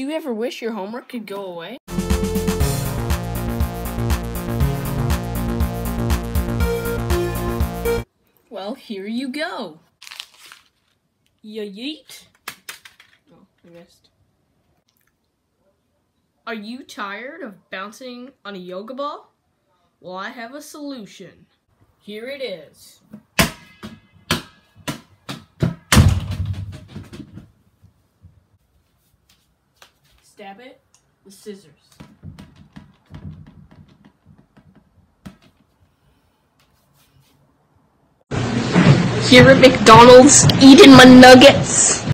Do you ever wish your homework could go away? Well, here you go. Ya yeet. Oh, I missed. Are you tired of bouncing on a yoga ball? Well, I have a solution. Here it is. Stab it with scissors. Here at McDonald's, eating my nuggets.